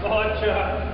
Good job.